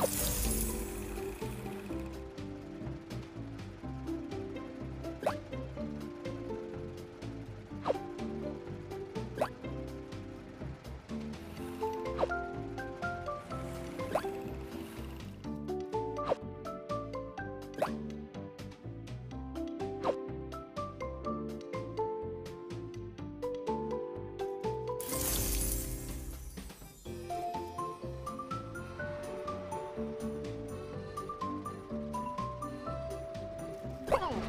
you you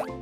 오!